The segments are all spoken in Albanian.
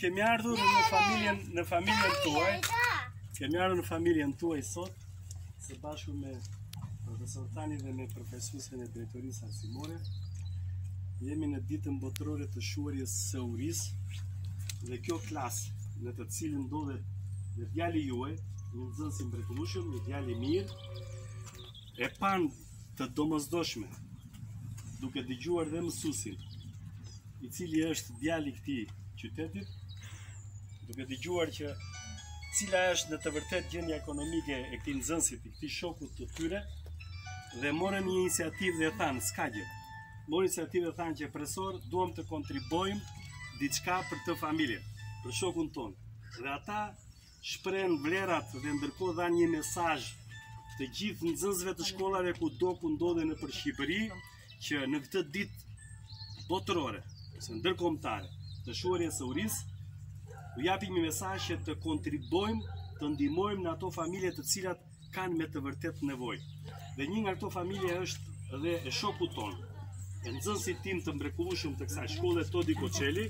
Kemi ardhur në familjen në familjen tuaj. Kemi ardhur në familjen tuaj sot së bashku me profesor Tani dhe me përfaqësuesen e drejtorisë arsimore. Jemi në ditën botërore të shuarjes së urisë dhe kjo klasë në të cilën ndodhet dhe djali juaj, një nxënës i mrekullueshëm, një djalë i mirë, e pan të domosdoshme, duke dëgjuar dhe mësusin, i cili është djalë i këtij qyteti, duke dëgjuar që cila është në të vërtetë gjendja ekonomike e këtij nxënësit, i këtij shoku të tyre, dhe morën një iniciativë dhe thanë, s'ka gjë. Morën iniciativë dhe thanë që profesor duam të kontribuojmë diçka për këtë familje, për shokun tonë. Dhe ata shprehen vlerat dhe ndërkohë dhanë një mesazh të gjithë nxënësve të shkollave kudo ku ndodhen nëpër Shqipëri që në këtë ditë botërore, ose ndërkombëtare, të shuarjes së urisë, u japin një mesazh që të kontribuojmë, të ndihmojmë në ato familje të cilat kanë me të vërtetë nevojë. Dhe një nga këto familje është dhe e shokut tonë, e nxënësit tim të mbrekullueshëm të kësaj shkolle Todi Koçeli,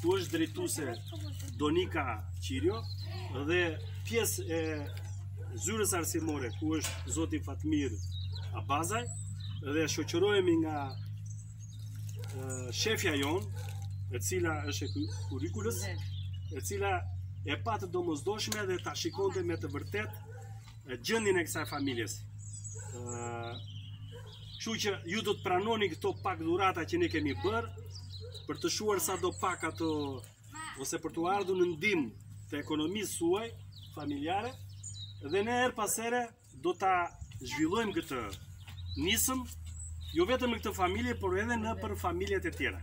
ku është drejtuese Donika Qirio dhe pjesë e zyrës arsimore ku është zoti Fatmir Abazaj dhe shoqërohemi nga shefja jonë, e cila është e kurikulës, e cila e pa të domosdoshme dhe ta shikonte me të vërtetë gjendjen e kësaj familjes. Kështu që ju do të pranoni këto pak dhurata që ne kemi bërë, për të shuar sado pak ato, ose për t'u ardhur në ndihmë të ekonomisë suaj, familjare, dhe ne herë pas here do ta zhvillojmë këtë nismë, jo vetëm në këtë familje, por edhe nëpër familjet e tjera.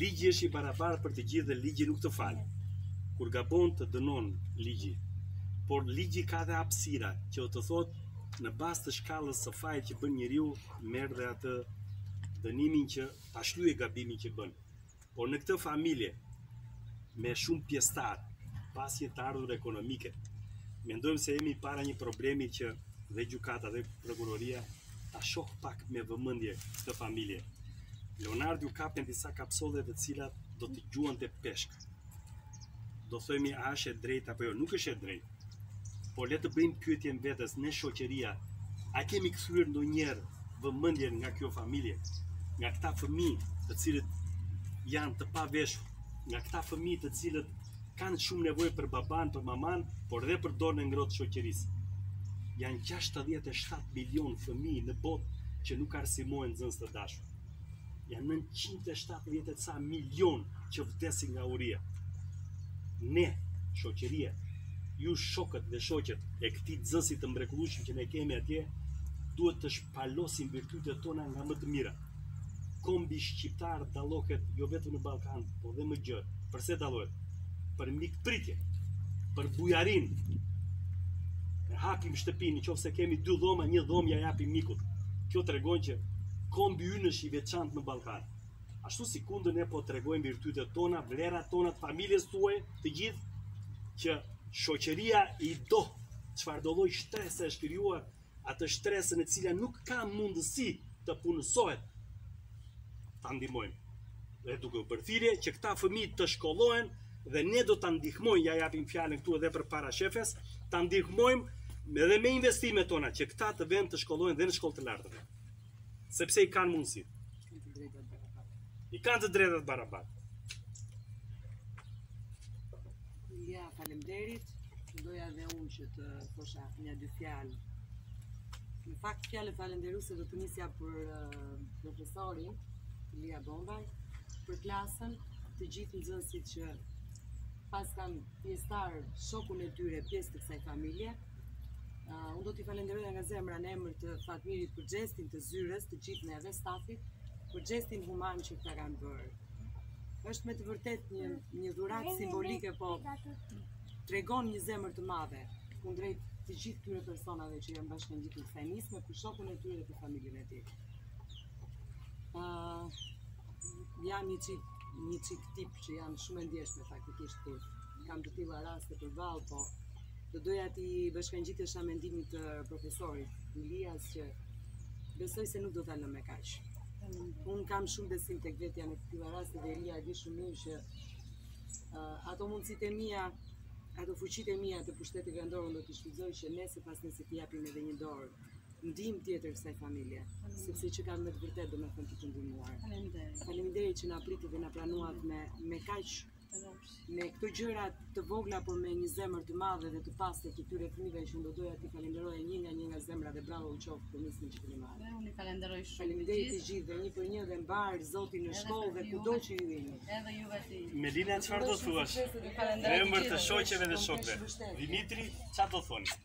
Ligji është i barabartë për të gjithë dhe ligji nuk të fal. Kur gabon të dënon ligji. Por ligji ka dhe hapësira që do të thotë në bazë të shkallës së fajit që bën njeriu merr dhe atë dënimin që ta shlyejë gabimin që bën. Por në këtë familje me shumë pjesëtarë, pa asnjë të ardhur ekonomike, mendojmë se jemi para një problemi që dhe gjukata dhe prokuroria Ta shohë pak me vëmendje këtë familje. Leonardit iu kapën disa kapsole të cilat do të gjuante peshk. Do themi a është e drejtë apo jo, nuk është e drejtë. Po le të bëjmë pyetjen vetes ne shoqëria. A kemi kthyer ndonjëherë vëmendjen nga kjo familje, nga këta fëmijë të cilët janë të paveshur, nga këta fëmijë të cilët kanë shumë nevojë për babanë, për mamanë, por edhe për dorën e ngrohtë të shoqërisë. Janë 67 milion fëmijë në botë që nuk arsimohen nxënës të dashur. Janë 970 ca milion që vdesin nga uria. Ne, shoqëria, ju shokët dhe shoqet e këtij nxënësi të mrekullueshëm që ne kemi atje, duhet të Shpalosim virtytet tona nga më të mirat. Kombi shqiptar dallohet jo vetëm në Ballkan, por dhe më gjerë. Përse dallohet? Për mikpritje, për bujarinë. E hapim shtëpinë, në qoftë se kemi dy dhoma, një dhomë ia japim mikut. Kjo tregon që kombi ynë është i veçantë në Ballkan. Ashtu sikundër ne po tregojmë virtytet tona, vlerat tona të familjes tuaj, të gjithë, që shoqëria i do, çfarëdolloj shtrese është krijuar, atë shtresën e cila nuk ka mundësi të punësohet, ta ndihmojmë. Dhe duke u bërë thirrje që këta fëmijë të shkollohen dhe ne do ta ndihmojmë, ia japim fjalën këtu edhe përpara shefes, ta ndihmojmë edhe me investimet tona që këta të venë të shkollohen dhe në shkollë të lartë. Sepse i kanë mundësitë. I kanë të drejtat barabarta. Ja, faleminderit. Doja dhe unë që të thosha një dy fjalë. Në fakt, fjalë falënderuese do të nisja për uh, profesorin Ilia Bombaj, për klasën, të gjithë nxënësit që paskan pjesëtar shokun e tyre pjesë të kësaj familje, Unë do t'i falenderoja nga zemra në emër të Fatmirit për gjestin të zyres, të gjithë neve stafit, për gjestin human që këta kanë bërë. Është me të vërtetë një, një dhuratë simbolike, po tregon një zemër të madhe, kundrejt të gjithë këtyre personave që janë bashkëngjitur kësaj nisme për shokun e tyre dhe për familjen e tij. Uh, jam një çik, një çik tip që jam shumë e ndjeshme faktikisht të kam të tilla raste përballë, po do doja t'i bashkëngjitesha mendimit të profesorit Ilias që besoj se nuk do ta lëmë me kaq. Unë kam shumë besim tek vetja në të tilla raste dhe Ilia e di shumë mirë që uh, ato mundësitë e mia ato fuqitë e mia të pushtetit vendor unë do t'i shfrytëzoj që nesër pasnesër t'i japim edhe një dorë ndihmë tjetër kësaj familje, sepse që kanë me të vërtetë domethënë të të ndihmuar. Faleminderit. Faleminderit që na pritët dhe na pranuat me, me kaq me këto gjëra të vogla por me një zemër të madhe dhe të pastër të këtyre fëmijëve që do doja t'i falenderoj një nga një nga zemra dhe bravo u qoftë për nismën që keni marrë. Dhe unë falenderoj shumë. Faleminderit të gjithë dhe një për një dhe mbarë Zoti në shkollë dhe kudo që ju jeni. Edhe ju vetë. Melina çfarë do thuash? Falenderoj të shoqeve dhe shokëve. Dimitri çfarë do thoni?